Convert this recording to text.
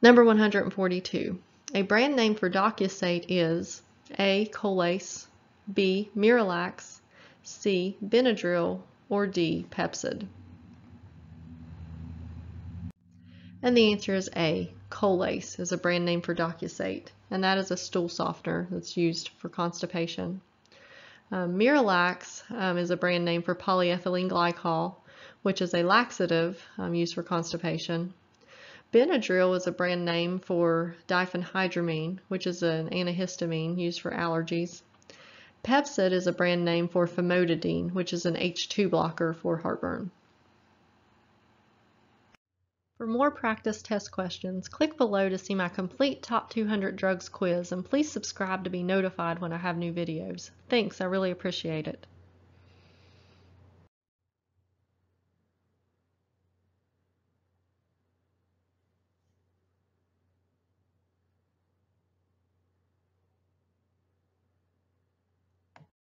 Number 142. A brand name for Docusate is A. Colace, B. Miralax, C. Benadryl, or D. Pepcid. And the answer is A. Colace is a brand name for Docusate, and that is a stool softener that's used for constipation. Um, Miralax um, is a brand name for polyethylene glycol, which is a laxative um, used for constipation. Benadryl is a brand name for diphenhydramine, which is an antihistamine used for allergies. Pepcid is a brand name for famotidine, which is an H2 blocker for heartburn. For more practice test questions, click below to see my complete Top 200 Drugs quiz and please subscribe to be notified when I have new videos. Thanks, I really appreciate it.